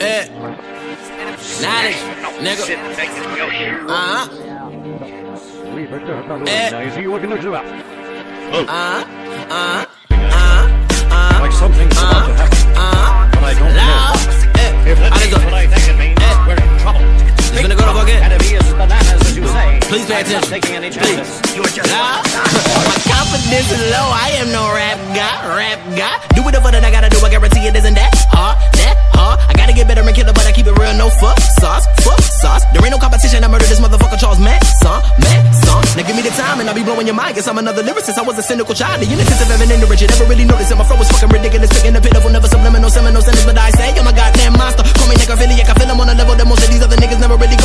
Eh. Knowledge, nigga. Uh-huh. Eh. Uh-huh. Uh-huh. Uh-huh. Like something's about to happen, Uh-huh. but I don't know. Eh. If I that's what I think it means, Eh. we're in trouble. Please pay attention. Please. You're just Nah. My confidence is low. I am no rap guy. Rap guy. Do whatever that I gotta do. I guarantee it isn't that hard. That hard. I gotta get better and killer, but I keep it real. No fuck sauce. Fuck sauce. There ain't no competition. I murder this motherfucker Charles Manson. Manson. Now give me the time and I'll be blowing your mind. Guess I'm another lyricist. I was a cynical child. The innocence of the rich. You never really noticed it. My flow was fucking ridiculous. Picking the pitiful, never subliminal, seminal sentence. But I say I'm a goddamn monster. Call me necrophiliac. I feel I'm on a level that most of these other niggas never really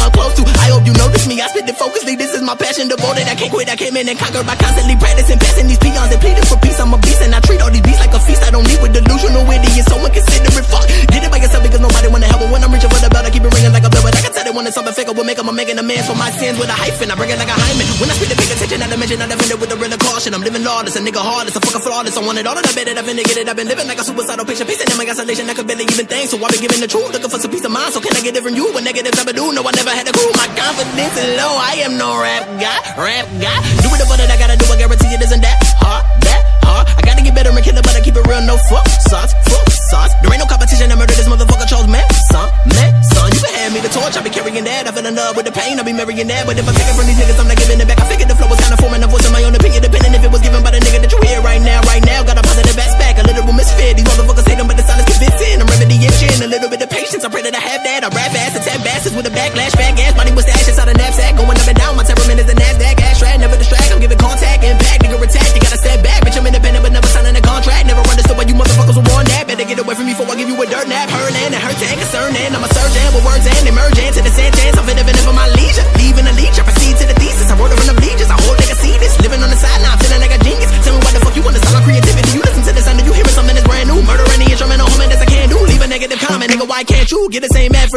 I spit it focusly. This is my passion, devoted. I can't quit. I came in and conquered by constantly practicing, passing these peons and pleading for peace. I'm a beast and I treat all these beasts like a feast. I don't need with delusional idiots. Someone consider it fuck. Did it by yourself because nobody wanna help. But when I'm reaching for the belt, I keep it ringing like a bell. But I can tell they wanted something fake. I Will make 'em, I'm making amends for my sins with a hyphen. I bring it like a hymen. When I speak to pay attention, I dimension, I defend it with a real caution. I'm living lawless, a nigga heartless, a fucking flawless. I want it all and I bet it, I've been to get it. I've been living like a suicidal patient, pacing in my isolation. I could barely even think, so I've been giving the truth, looking for some peace of mind. So can I get it from you? What negatives I do? No, I never had a clue. My confidence is low. I am no rap guy, rap guy. Do whatever that I gotta do. I guarantee it isn't that hard, that hard. I gotta get better and kill it, but I keep it real. No fuck sauce, fuck sauce. There ain't no competition. I murder this motherfucker Charles Manson, Manson. You can hand me the torch. I be carrying that. I feel in love with the pain. I be marrying that. But if I take it from these niggas, I'm not giving it back. Engine, a little bit of patience. I pray that I have that. I rap fast, attack bastards with a backlash, fat gas. Money was stashes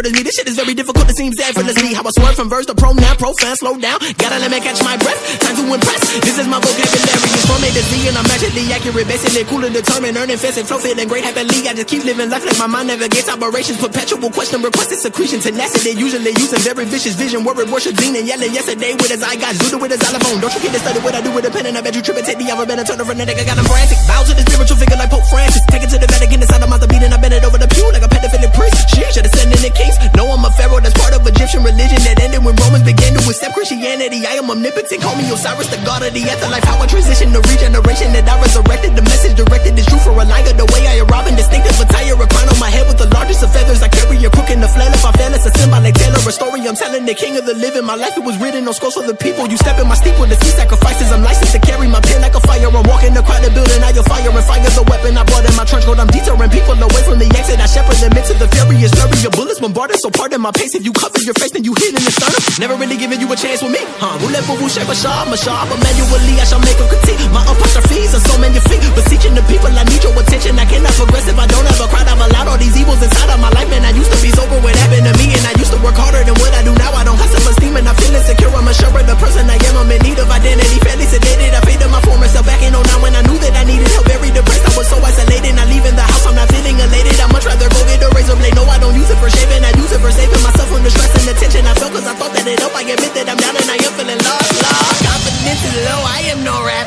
get the same effort as me? This shit is very difficult. It seems effortlessly. How I from verse to pro now, profan, slow down. Gotta let me catch my breath. Time to impress. This is my vocabulary. It's from A to Z, and I'm magically accurate. Basically, cool and determined, earning fast and flow feeling great. Happily, I just keep living life like my mind never gets operations. Perpetual question, requested secretion, tenacity. Usually using very vicious vision, worried, worship, and yelling yesterday with his eye got Zuda with his xylophone. Don't you get it started what I do with a pen and I bet you tripping. and take the alphabet and turn around a nigga got him frantic. Bow to the spiritual figure like Pope Francis. Take it to the Vatican inside of my beating. I bend it over the pew like a pedophilic priest. Shit, should have sent in the case. No, I'm a pharaoh that's part of Egyptian religion that ended when Romans began accept Christianity. I am omnipotent. Call me Osiris, the god of the afterlife. How I transition to regeneration that I resurrected. The message directed is true for a liar. The way I arrive in distinctive attire. A crown on my head with the largest of feathers. I carry a crook in the flail. If I fail, it's a symbolic tale or a story. I'm telling the king of the living. My life it was written on scrolls for the people. You step in my steep with the sacrifices. I'm licensed to carry my pen like a fire. I'm walking the crowded building. Now you're fire and fire the weapon. I brought in my trench coat. I'm deterring people away from the exit. I shepherd them into the furious flurry Your bullets bombarded. So pardon my pace. If you cover your face, then you hit in the sternum. Never really giving you a chance with me, huh? Voulez-vous shape a shaw, shaw, but manually I shall make a critique. My apostrophes are so magnifique. Beseeching the people, I need your attention. I cannot progress if I don't a crowd. I've allowed all these evils inside of my life, man. I used to be sober what happened to me,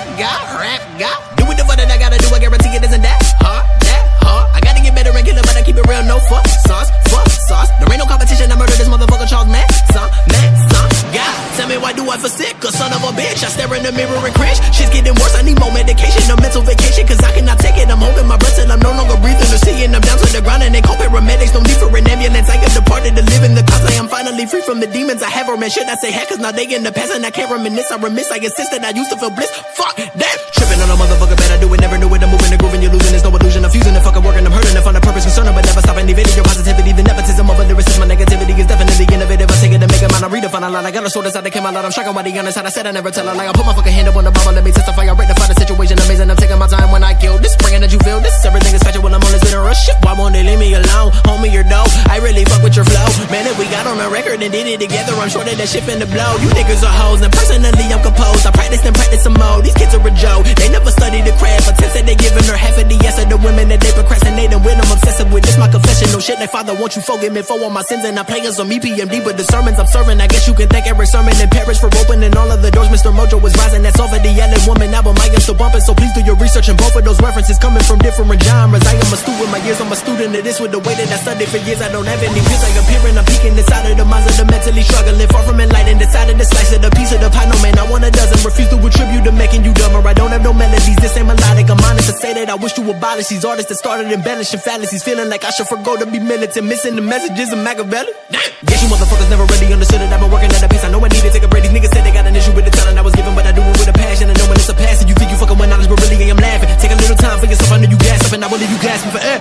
am no rap guy. Do it the fuck that I gotta do. I guarantee it isn't that hard, that hard. I gotta get better and kill it, but I keep it real. No fuck sauce, fuck sauce. There ain't no competition. I murder this motherfucker Charles Manson, Manson. God, tell me why do I feel sick? A son of a bitch. I stare in the mirror and cringe. Shit's getting worse. I need more medication, a mental vacation. Cause I cannot take it. I'm holding my breath till I'm no longer breathing or seeing. I'm down to the ground and they call paramedics. No finally free from the demons I have. Or man, should I say heck? Cause now they in the past and I can't reminisce. I remiss. I insist that I used to feel bliss. Fuck that. Tripping on a motherfucker, bet I do it. Never knew it. I'm moving and grooving. You're losing. There's no illusion. I'm fusing and fucking working. I'm hurting to find a purpose. Concerned but never stopping. Evading your positivity. The nepotism of a lyricist. My negativity take it it mine. I redefine a line. I got a sword inside that came out loud. I'm striking by the honest. I said I never tell a lie. I put my fucking hand up on the Bible. Let me testify. I rectify the situation. Amazing. I'm taking my time when I kill this. Bringing that you feel this. Everything is special when I'm on this bitter rush. Why won't they leave me alone? Homie, you're dope. I really fuck with your flow. Man, that we got on a record and did it together. I'm sure that that shit finna blow. You niggas are hoes, and personally I'm composed. I practice and practice some more. These kids are a joke. They never studied the craft, but said they giving her half of the yes of the women that they procrastinating with. I'm obsessive with this, my confession. No shit like father, won't you forgive me for all my sins and I play on EPMD, but the sermons I'm serving, I guess you can thank every sermon in Paris for opening all of the doors. Mr. Mojo was rising, that's over the L.A. Woman album. I am still bumping, so please do your research and both of those references coming from different genres. I am a student, my years, I'm a student of this with the way that I studied for years. I don't have any fears, I appearing, I'm peeking inside of the minds of the mentally struggling, far from enlightened. Decided to slice it a piece of the pie, no man, I want a dozen. Refuse to attribute to making you dumber. I to say that I wish to abolish these artists that started embellishing fallacies, feeling like I should forego to be militant, missing the messages of Machiavelli. Guess you motherfuckers never really understood it. I've been working at a pace. I know I need to take a break. These niggas said they got an issue with the talent I was given, but I do it with a passion. I know when it's a passion, you think you fucking with knowledge, but really I am laughing. Take a little time for yourself. I know you gas up, and I will leave you gasping for air.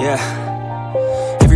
Yeah.